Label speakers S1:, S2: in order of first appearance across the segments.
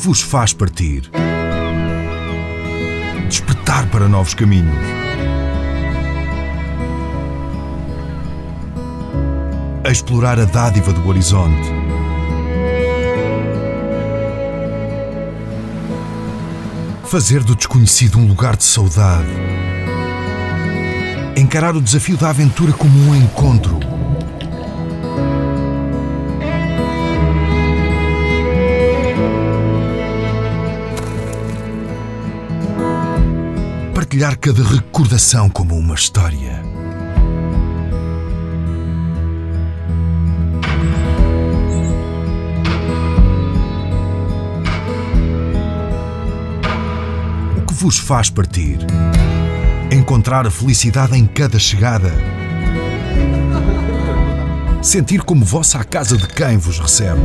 S1: vos faz partir? Despertar para novos caminhos. Explorar a dádiva do horizonte. Fazer do desconhecido um lugar de saudade. Encarar o desafio da aventura como um encontro. Partilhar cada recordação como uma história. O que vos faz partir? Encontrar a felicidade em cada chegada. Sentir como vossa a casa de quem vos recebe.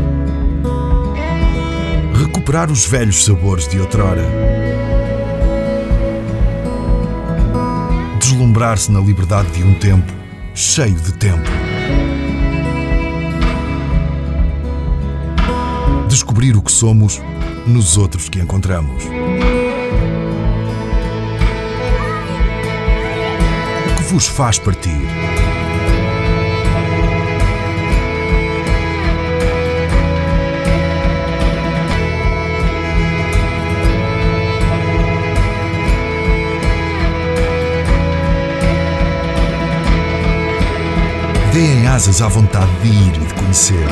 S1: Recuperar os velhos sabores de outrora. Deslumbrar-se na liberdade de um tempo cheio de tempo. Descobrir o que somos nos outros que encontramos. O que vos faz partir? Deem asas à vontade de ir e de conhecer.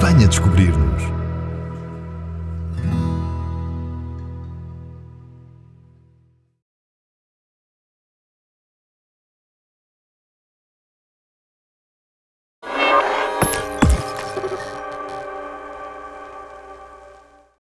S1: Venha descobrir-nos.